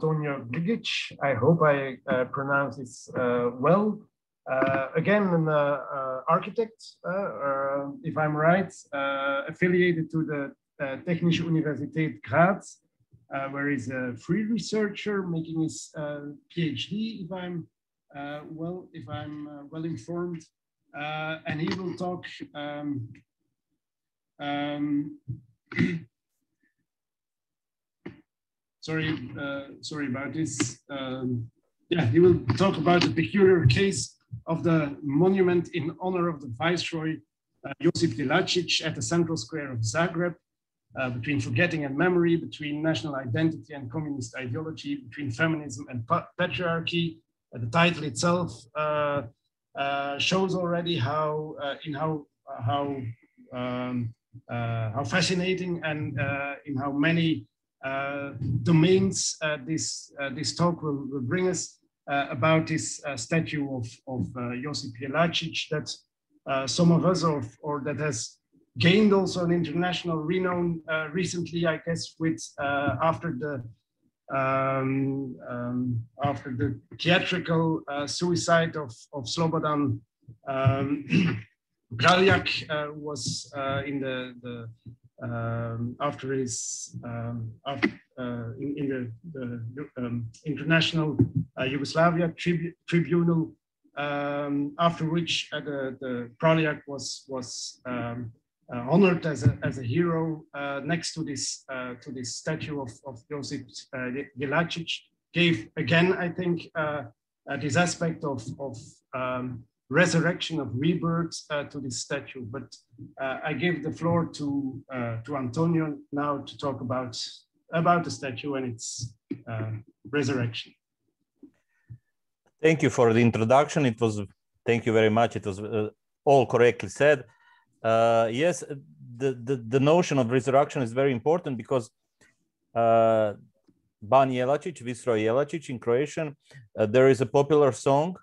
uh, Antonio Grgic. I hope I uh, pronounce this uh, well. Uh, again, an uh, architect, if I'm right, affiliated to the Technische Universität Graz, where he's a free researcher making his PhD, if I'm well, if I'm well informed. and he will talk um, um, sorry, uh, sorry about this. Um, yeah, he will talk about the peculiar case of the monument in honor of the Viceroy uh, Josip Jelacic at the central square of Zagreb, uh, between forgetting and memory, between national identity and communist ideology, between feminism and patriarchy. Uh, the title itself uh, uh, shows already how, uh, in how, how, um, how fascinating and in how many domains uh, this, uh, this talk will, will bring us about this statue of, of Josip Jelacic that some of us, of, or that has gained also an international renown recently, I guess, with after the um, um, after the theatrical uh, suicide of, of Slobodan um, Praljak uh, was uh, in the, the um, after his um, after, uh, in, in, the, the um, international uh, Yugoslavia tribu tribunal, um, after which uh, the, the Praljak was was um, uh, honored as a, as a hero uh, next to this uh, to this statue of, of Josip Jelacic, gave again I think this aspect of of um, resurrection of rebirth uh, to this statue. But uh, I give the floor to, uh, to Antonio now to talk about, about the statue and its uh, resurrection. Thank you for the introduction. It was, thank you very much. It was uh, all correctly said. Uh, yes, the, the, the notion of resurrection is very important because Ban Jelacic, Viceroy Jelacic in Croatian, there is a popular song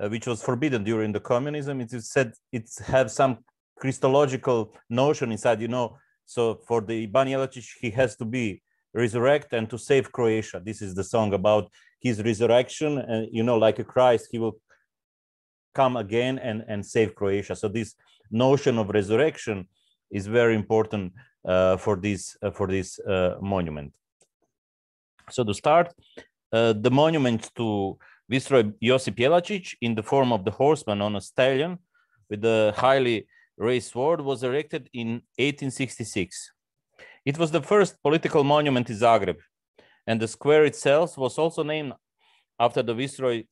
uh, which was forbidden during the communism. It is said it have some Christological notion inside, you know. So for the Ban Jelacic, he has to be resurrect and to save Croatia. This is the song about his resurrection, and you know, like a Christ, he will come again and and save Croatia. So this notion of resurrection is very important uh, for this uh, for this uh, monument. So to start, uh, the monument to Viceroy Josip Jelacic, in the form of the horseman on a stallion with a highly raised sword, was erected in 1866. It was the first political monument in Zagreb, and the square itself was also named after the Viceroy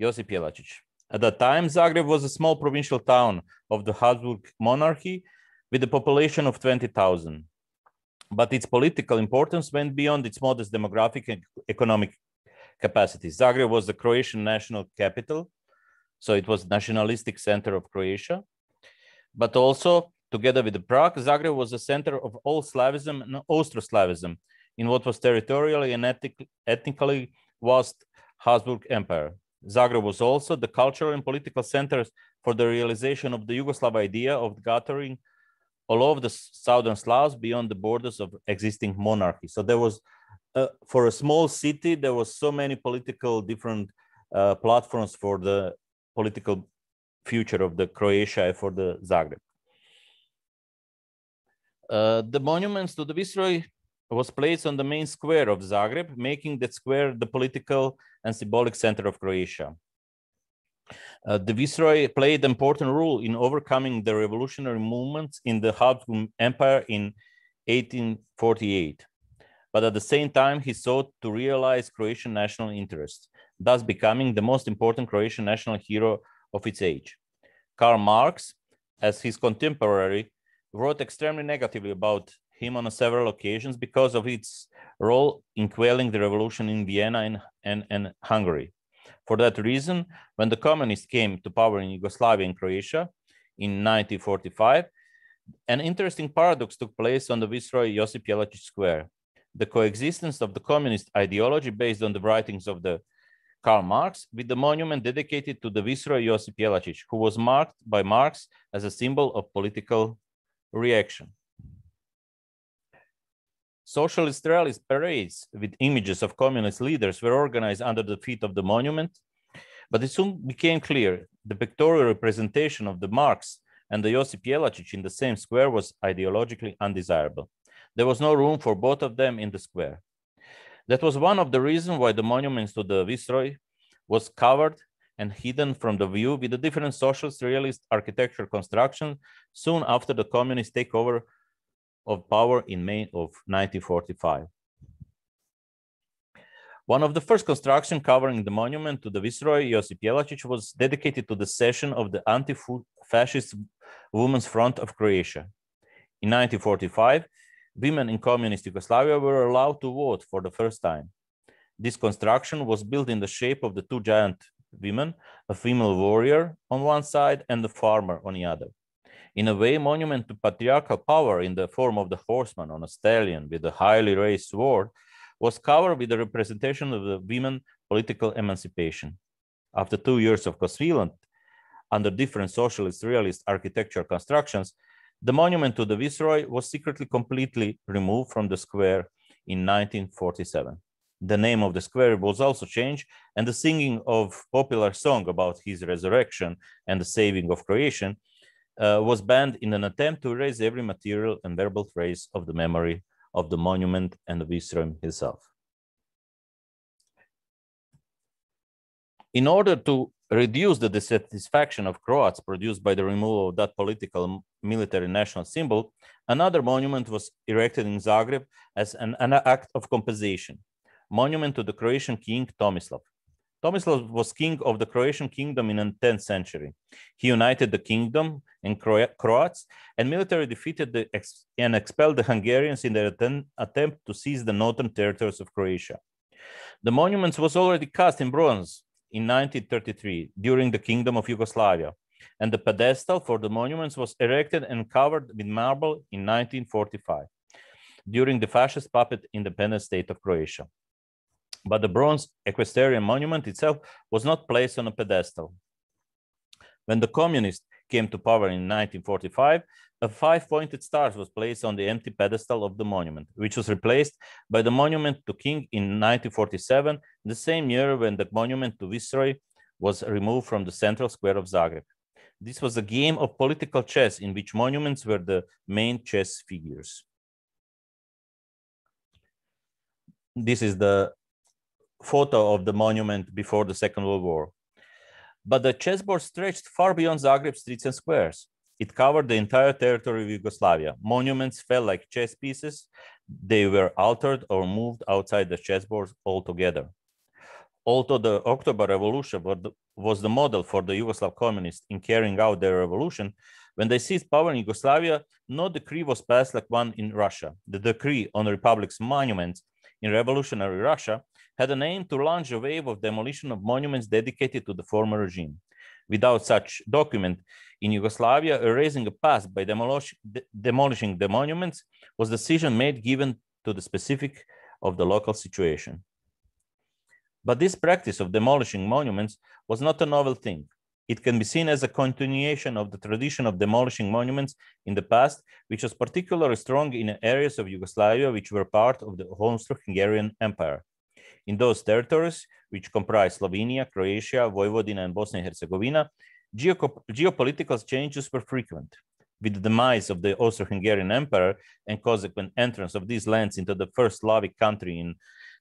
Josip Jelacic. At that time, Zagreb was a small provincial town of the Habsburg monarchy with a population of 20,000. But its political importance went beyond its modest demographic and economic capacity. Zagreb was the Croatian national capital, so it was nationalistic center of Croatia. But also, together with Prague, Zagreb was the center of all Slavism and Austro-Slavism in what was territorially and ethnically vast Habsburg Empire. Zagreb was also the cultural and political centers for the realization of the Yugoslav idea of gathering all of the southern Slavs beyond the borders of existing monarchy. So there was uh, for a small city, there was so many political different uh, platforms for the political future of the Croatia for the Zagreb. Uh, the monuments to the Viceroy was placed on the main square of Zagreb, making that square the political and symbolic center of Croatia. Uh, the Viceroy played an important role in overcoming the revolutionary movements in the Habsburg Empire in 1848 but at the same time, he sought to realize Croatian national interests, thus becoming the most important Croatian national hero of its age. Karl Marx, as his contemporary, wrote extremely negatively about him on several occasions because of its role in quelling the revolution in Vienna and, and, and Hungary. For that reason, when the communists came to power in Yugoslavia and Croatia in 1945, an interesting paradox took place on the Viceroy Josip Jelacic Square the coexistence of the communist ideology based on the writings of the Karl Marx with the monument dedicated to the Viceroy Josip Jelacic, who was marked by Marx as a symbol of political reaction. Socialist realist parades with images of communist leaders were organized under the feet of the monument, but it soon became clear the pictorial representation of the Marx and the Josip Jelačić in the same square was ideologically undesirable. There was no room for both of them in the square. That was one of the reasons why the monuments to the Viceroy was covered and hidden from the view with a different socialist realist architecture construction soon after the communist takeover of power in May of 1945. One of the first construction covering the monument to the Viceroy, Josip Jelačić, was dedicated to the session of the anti-fascist Women's Front of Croatia. In 1945, women in communist Yugoslavia were allowed to vote for the first time. This construction was built in the shape of the two giant women, a female warrior on one side and a farmer on the other. In a way, monument to patriarchal power in the form of the horseman on a stallion with a highly raised sword was covered with the representation of the women political emancipation. After two years of concealment under different socialist realist architecture constructions, the monument to the Viceroy was secretly completely removed from the square in 1947. The name of the square was also changed, and the singing of popular song about his resurrection and the saving of Croatia uh, was banned in an attempt to erase every material and verbal trace of the memory of the monument and the Viceroy himself. In order to reduce the dissatisfaction of Croats produced by the removal of that political military national symbol, another monument was erected in Zagreb as an, an act of compensation, monument to the Croatian king Tomislav. Tomislav was king of the Croatian kingdom in the 10th century. He united the kingdom and Cro Croats and militarily defeated the ex and expelled the Hungarians in their attempt to seize the northern territories of Croatia. The monument was already cast in bronze in 1933 during the Kingdom of Yugoslavia, and the pedestal for the monuments was erected and covered with marble in 1945 during the fascist puppet independent state of Croatia. But the bronze equestrian monument itself was not placed on a pedestal. When the communists came to power in 1945, a five-pointed star was placed on the empty pedestal of the monument, which was replaced by the monument to King in 1947, the same year when the monument to Viceroy was removed from the central square of Zagreb. This was a game of political chess in which monuments were the main chess figures. This is the photo of the monument before the Second World War. But the chessboard stretched far beyond Zagreb streets and squares. It covered the entire territory of Yugoslavia. Monuments fell like chess pieces. They were altered or moved outside the chessboard altogether. Although the October Revolution was the model for the Yugoslav communists in carrying out their revolution, when they seized power in Yugoslavia, no decree was passed like one in Russia. The decree on the Republic's monuments in revolutionary Russia had an aim to launch a wave of demolition of monuments dedicated to the former regime. Without such document in Yugoslavia, erasing a past by demolish, de demolishing the monuments was decision made given to the specific of the local situation. But this practice of demolishing monuments was not a novel thing. It can be seen as a continuation of the tradition of demolishing monuments in the past, which was particularly strong in areas of Yugoslavia which were part of the Austro-Hungarian Empire. In those territories, which comprise Slovenia, Croatia, Vojvodina, and Bosnia and Herzegovina, geopolitical changes were frequent. With the demise of the Austro-Hungarian Empire and consequent entrance of these lands into the first Slavic country in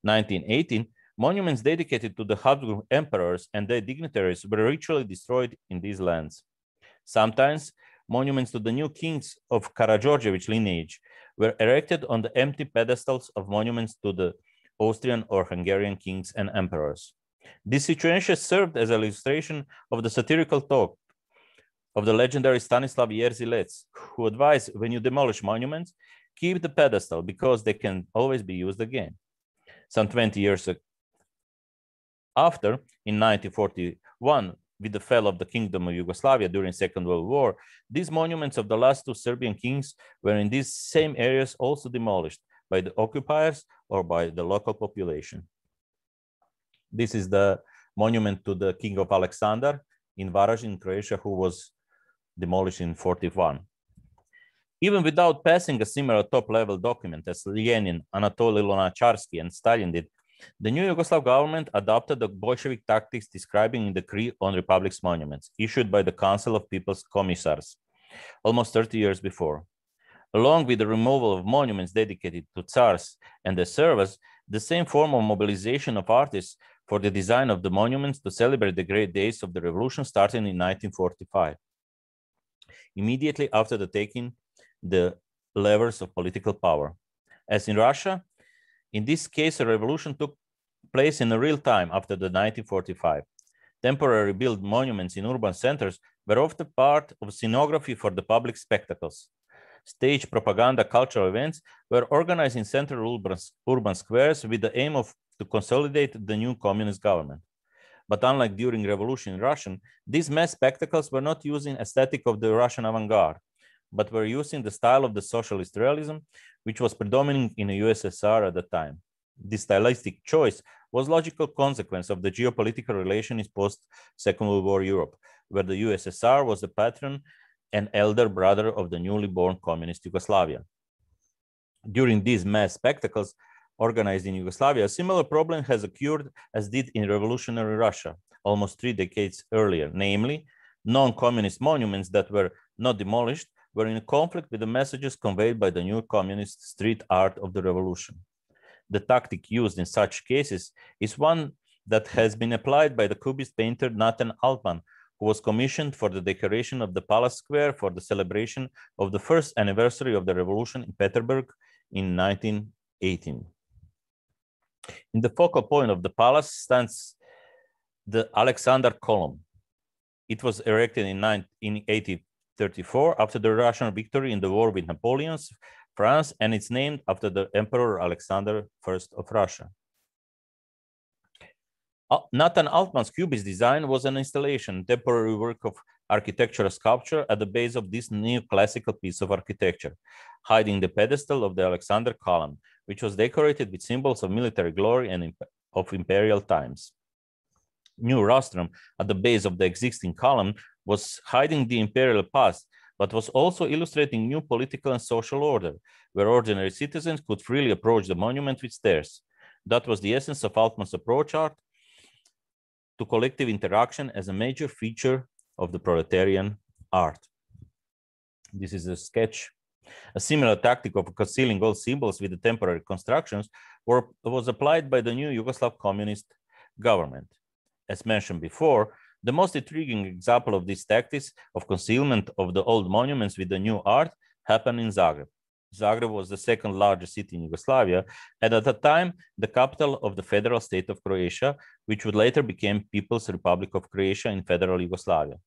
1918, monuments dedicated to the Habsburg emperors and their dignitaries were ritually destroyed in these lands. Sometimes monuments to the new kings of Karageorgievich lineage were erected on the empty pedestals of monuments to the Austrian or Hungarian kings and emperors. This situation served as an illustration of the satirical talk of the legendary Stanislav Jerzy who advised when you demolish monuments, keep the pedestal because they can always be used again. Some 20 years after, in 1941, with the fall of the Kingdom of Yugoslavia during Second World War, these monuments of the last two Serbian kings were in these same areas also demolished by the occupiers or by the local population. This is the monument to the King of Alexander in Varaždin, Croatia, who was demolished in 41. Even without passing a similar top-level document as Lenin, Anatoly Lunacharsky, and Stalin did, the new Yugoslav government adopted the Bolshevik tactics describing in the Decree on Republic's Monuments, issued by the Council of People's Commissars almost 30 years before. Along with the removal of monuments dedicated to Tsars and their servers, the same form of mobilization of artists for the design of the monuments to celebrate the great days of the revolution started in 1945. Immediately after the taking the levers of political power. As in Russia, in this case, a revolution took place in real time after the 1945. Temporary built monuments in urban centers were often part of scenography for the public spectacles. Stage propaganda cultural events were organized in central urban, urban squares with the aim of to consolidate the new communist government. But unlike during revolution in Russian, these mass spectacles were not using aesthetic of the Russian avant-garde, but were using the style of the socialist realism, which was predominant in the USSR at the time. This stylistic choice was logical consequence of the geopolitical relation in post-Second World War Europe, where the USSR was the patron and elder brother of the newly born communist Yugoslavia. During these mass spectacles organized in Yugoslavia, a similar problem has occurred as did in revolutionary Russia almost three decades earlier, namely non-communist monuments that were not demolished were in conflict with the messages conveyed by the new communist street art of the revolution. The tactic used in such cases is one that has been applied by the Cubist painter Nathan Altman, who was commissioned for the decoration of the Palace Square for the celebration of the first anniversary of the revolution in Petersburg in 1918. In the focal point of the palace stands the Alexander Column. It was erected in, 19, in 1834 after the Russian victory in the war with Napoleon's France, and it's named after the Emperor Alexander I of Russia. Nathan Altman's cubist design was an installation, temporary work of architectural sculpture at the base of this neoclassical piece of architecture, hiding the pedestal of the Alexander column, which was decorated with symbols of military glory and of imperial times. New rostrum at the base of the existing column was hiding the imperial past, but was also illustrating new political and social order, where ordinary citizens could freely approach the monument with stairs. That was the essence of Altman's approach art to collective interaction as a major feature of the proletarian art. This is a sketch. A similar tactic of concealing all symbols with the temporary constructions were, was applied by the new Yugoslav communist government. As mentioned before, the most intriguing example of this tactics of concealment of the old monuments with the new art happened in Zagreb. Zagreb was the second largest city in Yugoslavia, and at the time, the capital of the federal state of Croatia, which would later become People's Republic of Croatia in federal Yugoslavia.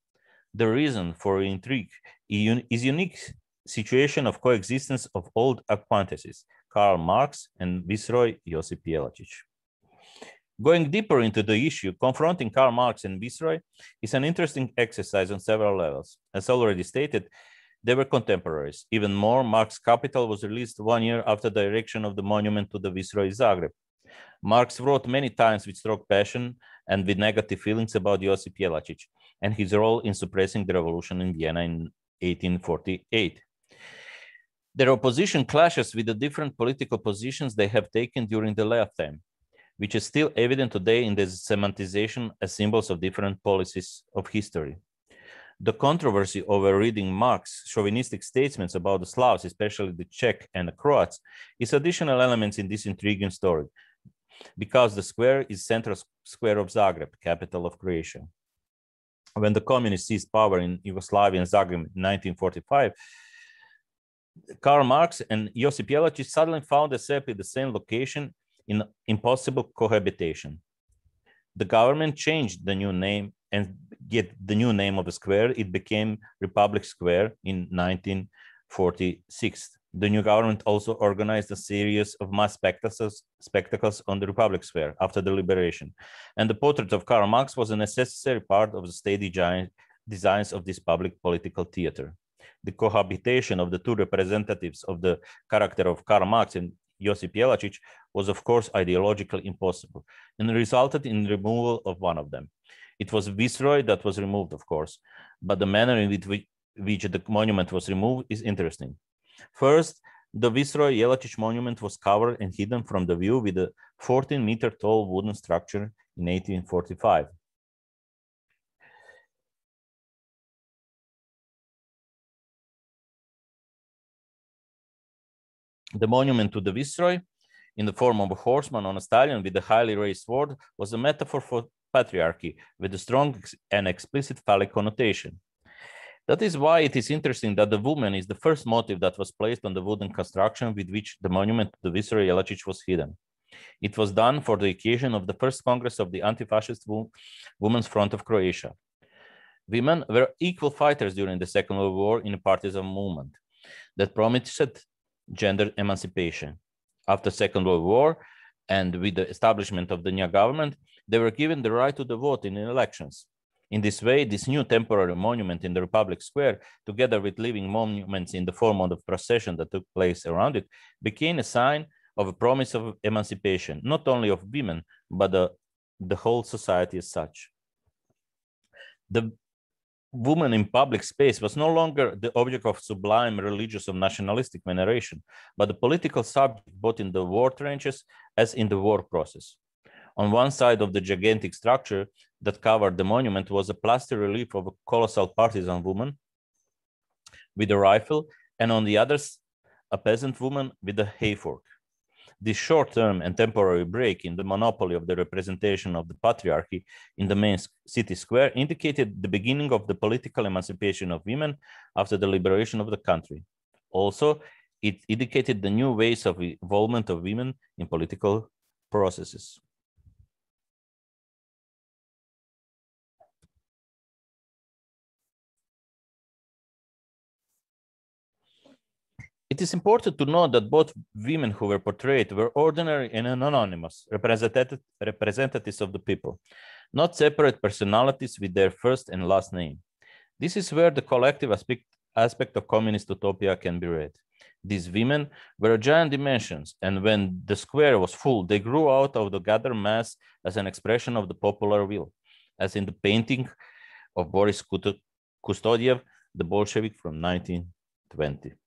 The reason for intrigue is unique situation of coexistence of old acquaintances, Karl Marx and Viceroy Josip Jelačić. Going deeper into the issue, confronting Karl Marx and Viceroy is an interesting exercise on several levels. As already stated, they were contemporaries. Even more, Marx Capital was released one year after the erection of the monument to the Viceroy Zagreb. Marx wrote many times with strong passion and with negative feelings about Josip Jelačić and his role in suppressing the revolution in Vienna in 1848. Their opposition clashes with the different political positions they have taken during the lifetime, which is still evident today in the semantization as symbols of different policies of history. The controversy over reading Marx's chauvinistic statements about the Slavs, especially the Czech and the Croats, is additional elements in this intriguing story, because the square is central square of Zagreb, capital of Croatia. When the communists seized power in Yugoslavia and Zagreb in 1945, Karl Marx and Josip Jelačić suddenly found at the same location in impossible cohabitation. The government changed the new name and get the new name of the square. It became Republic Square in 1946. The new government also organized a series of mass spectacles, spectacles on the Republic Square after the liberation. And the portrait of Karl Marx was a necessary part of the state design, designs of this public political theater. The cohabitation of the two representatives of the character of Karl Marx and Josip Jelačić was of course ideologically impossible and resulted in the removal of one of them. It was Viceroy that was removed, of course, but the manner in which, which the monument was removed is interesting. First, the Viceroy Jelačić monument was covered and hidden from the view with a 14 meter tall wooden structure in 1845. The monument to the Viceroy, in the form of a horseman on a stallion with a highly raised sword, was a metaphor for patriarchy with a strong and explicit phallic connotation. That is why it is interesting that the woman is the first motive that was placed on the wooden construction with which the monument to the Viceroy Jelačić was hidden. It was done for the occasion of the first Congress of the Anti-Fascist Women's Front of Croatia. Women were equal fighters during the Second World War in a partisan movement that promised gender emancipation. After Second World War and with the establishment of the new government, they were given the right to the vote in elections. In this way, this new temporary monument in the Republic Square, together with living monuments in the form of the procession that took place around it, became a sign of a promise of emancipation, not only of women, but the, the whole society as such. The woman in public space was no longer the object of sublime religious or nationalistic veneration, but a political subject both in the war trenches as in the war process. On one side of the gigantic structure that covered the monument was a plaster relief of a colossal partisan woman with a rifle, and on the other, a peasant woman with a hay fork. This short-term and temporary break in the monopoly of the representation of the patriarchy in the main city square indicated the beginning of the political emancipation of women after the liberation of the country. Also, it indicated the new ways of involvement of women in political processes. It is important to note that both women who were portrayed were ordinary and anonymous representatives of the people, not separate personalities with their first and last name. This is where the collective aspect, aspect of communist utopia can be read. These women were giant dimensions, and when the square was full, they grew out of the gathered mass as an expression of the popular will, as in the painting of Boris Kustodiev, the Bolshevik from 1920.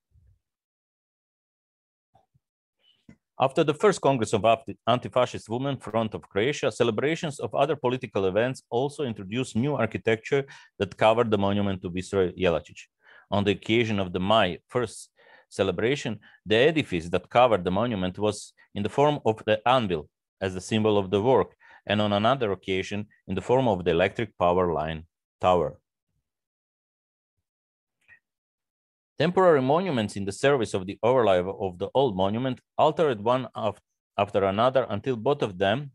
After the first Congress of Anti-Fascist Women Front of Croatia, celebrations of other political events also introduced new architecture that covered the monument to Viceroy Jelačić. On the occasion of the May 1st celebration, the edifice that covered the monument was in the form of the anvil as the symbol of the work, and on another occasion in the form of the electric power line tower. Temporary monuments in the service of the overlay of the old monument altered one after another until both of them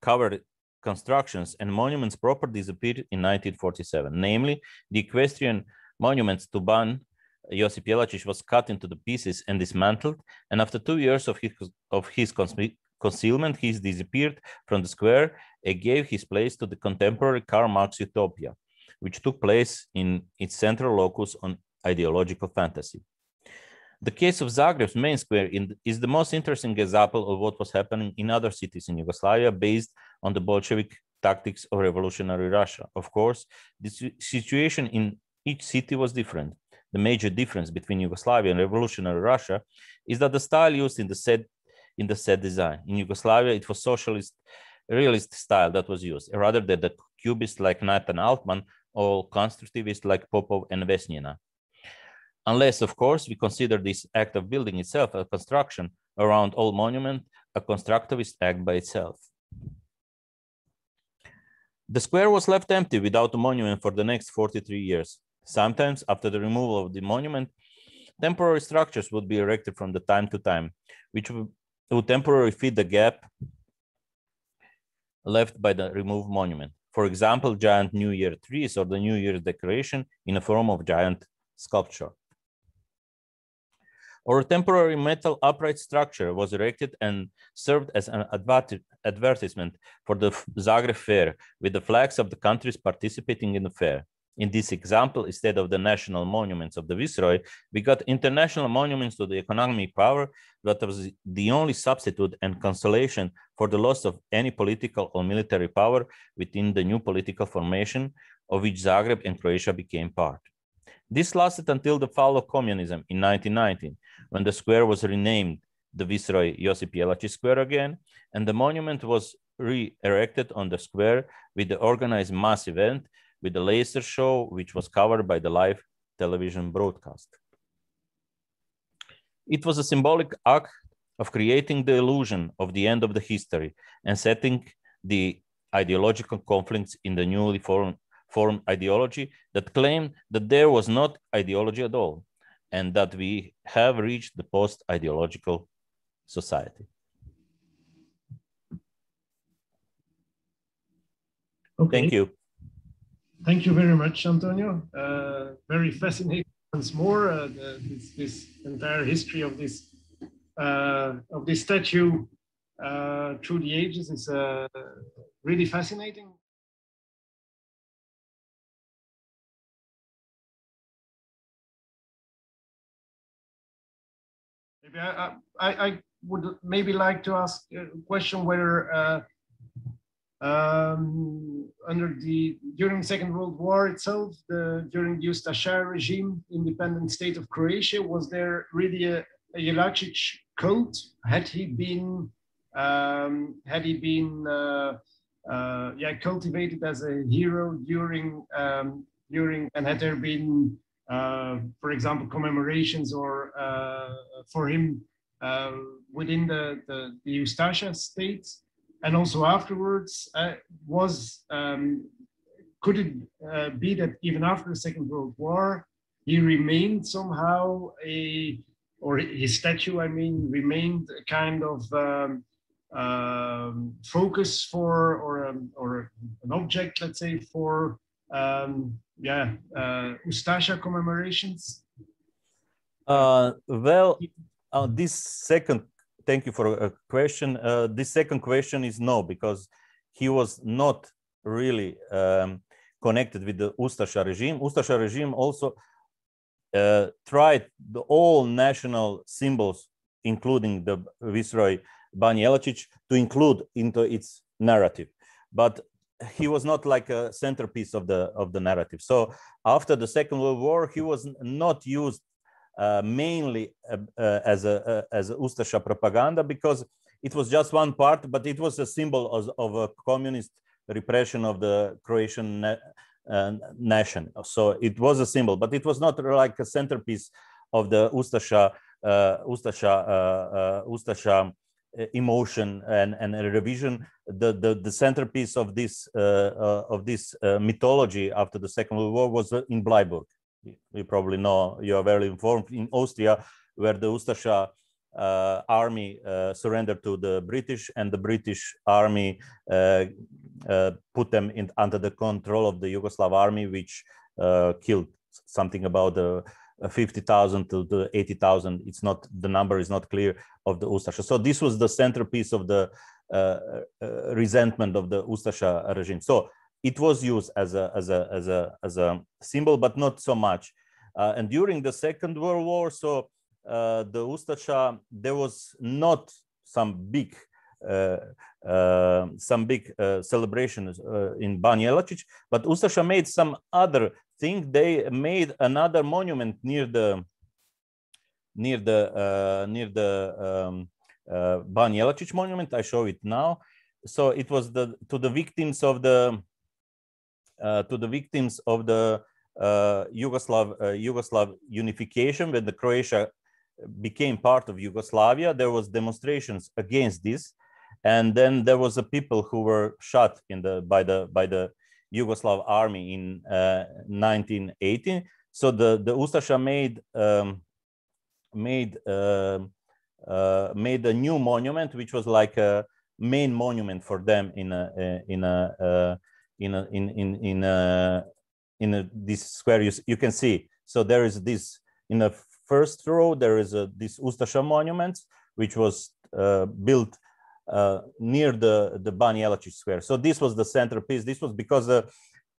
covered constructions and monuments proper disappeared in 1947. Namely, the equestrian monuments to Ban Josip Jelačić was cut into the pieces and dismantled, and after two years of his, of his concealment, he disappeared from the square and gave his place to the contemporary Karl Marx utopia, which took place in its central locus on ideological fantasy. The case of Zagreb's main square in, is the most interesting example of what was happening in other cities in Yugoslavia based on the Bolshevik tactics of revolutionary Russia. Of course, the situation in each city was different. The major difference between Yugoslavia and revolutionary Russia is that the style used in the said in the set design. In Yugoslavia, it was socialist realist style that was used, rather than the cubists like Nathan Altman or constructivists like Popov and Vesnina unless, of course, we consider this act of building itself a construction around all monument, a constructivist act by itself. The square was left empty without a monument for the next 43 years. Sometimes, after the removal of the monument, temporary structures would be erected from the time to time, which would temporarily fill the gap left by the removed monument. For example, giant New Year trees or the New Year's decoration in a form of giant sculpture or a temporary metal upright structure was erected and served as an advertisement for the Zagreb Fair with the flags of the countries participating in the fair. In this example, instead of the national monuments of the Viceroy, we got international monuments to the economic power that was the only substitute and consolation for the loss of any political or military power within the new political formation of which Zagreb and Croatia became part. This lasted until the fall of communism in 1919, when the square was renamed the Viceroy Josip Jelačić Square again, and the monument was re-erected on the square with the organized mass event with the laser show, which was covered by the live television broadcast. It was a symbolic act of creating the illusion of the end of the history and setting the ideological conflicts in the newly formed, formed ideology that claimed that there was not ideology at all and that we have reached the post-ideological society. Okay. Thank you. Thank you very much, Antonio. Uh, very fascinating once more, uh, the, this, this, entire history of this uh, of this statue uh, through the ages is uh, really fascinating. I, I, I would maybe like to ask a question whether uh, um, under the during the Second World War itself, the, during the Ustasha regime, independent state of Croatia, was there really a, a Jelačić cult? Had he been um, had he been uh, uh, yeah cultivated as a hero during um, during and had there been for example commemorations or uh, for him uh, within the the, the Ustasha states and also afterwards uh, was um, could it uh, be that even after the Second World War he remained somehow a or his statue I mean remained a kind of um, um, focus for or um, or an object let's say for um, yeah uh, Ustasha commemorations. Uh, well, uh, this second thank you for a question. Uh, the second question is no, because he was not really um, connected with the Ustasha regime. Ustasha regime also uh, tried the all national symbols, including the Viceroy Ban Jelačić, to include into its narrative. But he was not like a centerpiece of the of the narrative. So after the Second World War, he was not used uh, mainly uh, uh, as a as a Ustasha propaganda because it was just one part, but it was a symbol of, of a communist repression of the Croatian na nation. So it was a symbol, but it was not like a centerpiece of the Ustasha Ustasha Ustasha emotion and, and a revision the, the the centerpiece of this uh, uh, of this uh, mythology after the second world war was in bleiburg. You probably know, you are very informed, in Austria, where the Ustasha uh, army uh, surrendered to the British, and the British army uh, uh put them in, under the control of the Yugoslav army, which uh, killed something about uh, 50,000 to the 80,000. It's not the number is not clear of the Ustasha. So this was the centerpiece of the uh resentment of the Ustasha regime. So it was used as a as a as a as a symbol, but not so much. Uh, and during the Second World War, so uh, the Ustasha, there was not some big uh, uh some big uh, celebrations uh, in Ban Jelačić, but Ustasha made some other thing. They made another monument near the near the near the um, Ban Jelačić monument. I show it now. So it was the to the victims of the uh, to the victims of the uh, Yugoslav uh, Yugoslav unification when the Croatia became part of Yugoslavia. There was demonstrations against this, and then there was a people who were shot in the by the by the Yugoslav army in 1918. So the the Ustasha made um, made uh, uh, made a new monument, which was like a main monument for them in a in a uh, in a, in in in a, in a, this square you, you can see so there is this in the first row there is a this Ustasha monument which was uh, built uh, near the the Ban Jelačić square so this was the centerpiece this was because the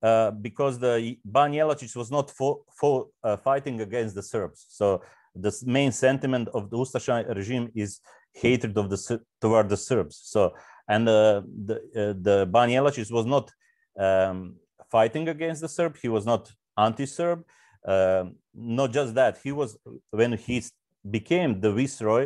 uh, because the Ban Jelačić was not for, for uh, fighting against the Serbs so the main sentiment of the Ustasha regime is hatred of the toward the Serbs so and uh, the uh, the Ban Jelačić was not um, fighting against the Serb. He was not anti-Serb. um, not just that, he was, when he became the viceroy,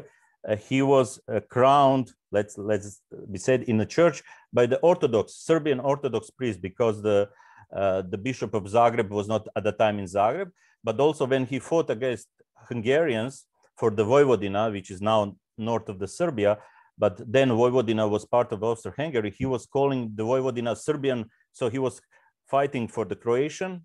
uh, he was uh, crowned, let's, let's be said, in the church by the Orthodox, Serbian Orthodox priest, because the, uh, the Bishop of Zagreb was not at the time in Zagreb, but also when he fought against Hungarians for the Vojvodina, which is now north of the Serbia, but then Vojvodina was part of Austro-Hungary. He was calling the Vojvodina Serbian, so he was fighting for the Croatian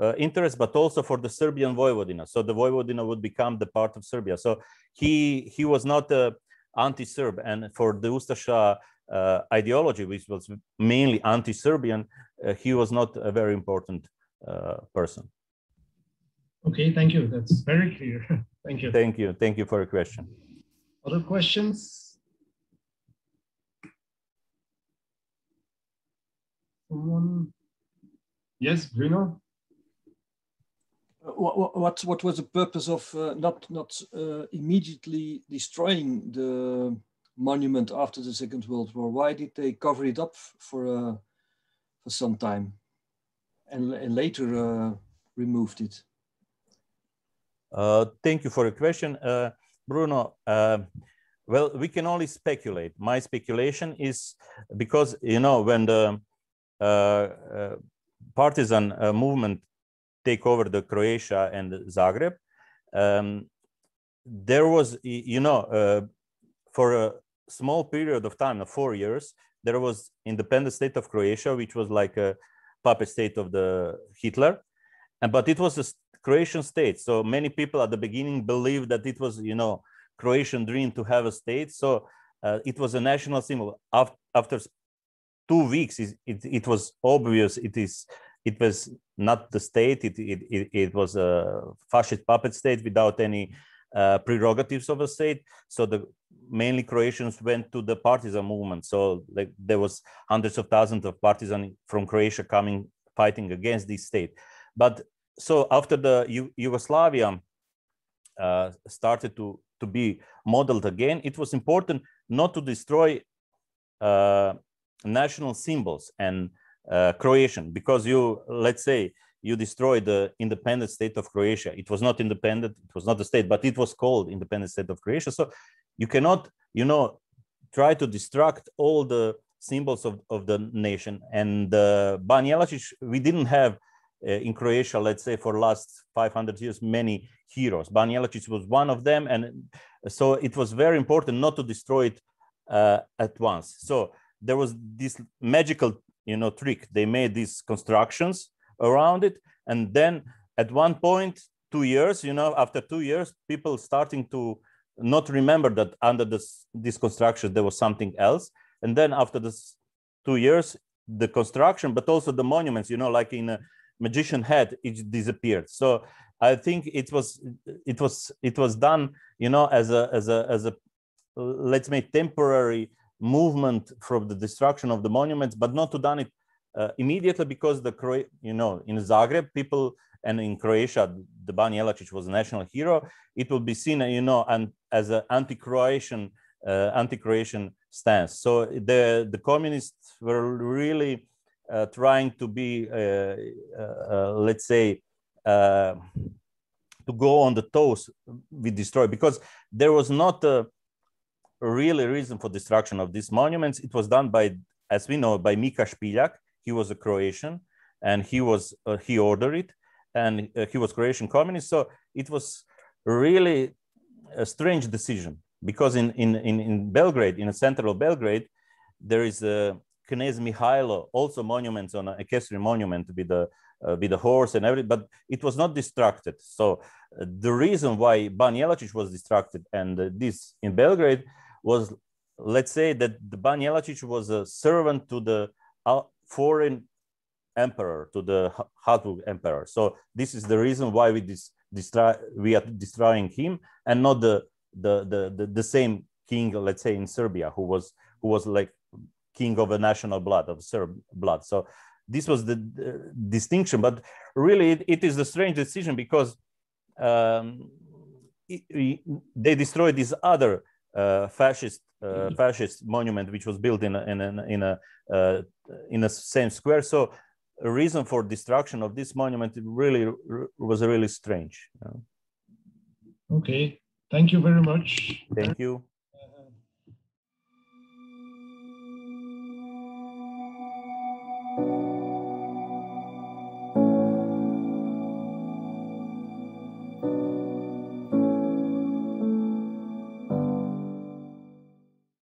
uh, interest, but also for the Serbian Vojvodina. So the Vojvodina would become the part of Serbia. So he he was not a anti-Serb, and for the Ustasha uh, ideology, which was mainly anti-Serbian, uh, he was not a very important uh, person. Okay, thank you. That's very clear. thank you. Thank you. Thank you for your question. Other questions? Someone? Yes, Bruno? What, what, what was the purpose of uh, not not uh, immediately destroying the monument after the Second World War? Why did they cover it up for uh, for some time, and, and later uh, removed it? Uh, thank you for your question, uh, Bruno. well, we can only speculate. My speculation is because you know when the partisan movement take over the Croatia and Zagreb, um, there was, you know, uh, for a small period of time, four years, there was independent state of Croatia, which was like a puppet state of the Hitler, and but it was a Croatian state. So many people at the beginning believed that it was, you know, Croatian dream to have a state. So uh, it was a national symbol. After, after two weeks, it, it, it was obvious it is it was not the state. It, it, it, it was a fascist puppet state without any uh, prerogatives of a state. So the mainly Croatians went to the partisan movement. So like there was hundreds of thousands of partisans from Croatia coming fighting against this state. But so after the U Yugoslavia uh, started to to be modeled again, it was important not to destroy uh, national symbols and Croatian because you let's say you destroyed the independent state of Croatia. It was not independent, it was not a state, but it was called independent state of Croatia. So you cannot, you know, try to destruct all the symbols of, of the nation. And uh, Ban Jelačić, we didn't have uh, in Croatia, let's say for last 500 years, many heroes. Ban Jelačić was one of them. And so it was very important not to destroy it uh, at once. So there was this magical you know trick. They made these constructions around it. And then at one point two years you know after two years people starting to not remember that under this this construction there was something else. And then after this two years the construction but also the monuments you know like in a magician head it disappeared. So i think it was it was it was done you know as a as a as a let's make temporary movement from the destruction of the monuments, but not to done it uh, immediately because the you know in Zagreb people and in Croatia the Ban Jelačić was a national hero. It will be seen you know and as an anti-Croatian uh, anti-Croatian stance. So the the communists were really uh, trying to be uh, uh, uh, let's say to go on the toes with destroy because there was not a really reason for destruction of these monuments. It was done by, as we know, by Mika Špiljak. He was a Croatian, and he was uh, he ordered it, and uh, he was Croatian communist. So it was really a strange decision because in in in, in Belgrade, in the central Belgrade, there is a Knez Mihailo, also monuments on a equestrian monument with the uh, with the horse and everything, but it was not distracted. So uh, the reason why Ban Jelačić was distracted and uh, this in Belgrade was, let's say that the Ban Jelačić was a servant to the foreign emperor, to the Habsburg emperor. So this is the reason why we dis destroy, we are destroying him and not the, the, the, the, the same king, let's say in Serbia, who was, who was like king of a national blood, of Serb blood. So this was the, distinction, but really it, it is a strange decision because um, it, it, they destroyed this other fascist fascist monument which was built in a, in a, in a uh, in the same square. So a reason for destruction of this monument really was really strange. You know? Okay, thank you very much. Thank you.